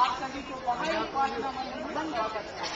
आप सभी को बधाई स्वागत है।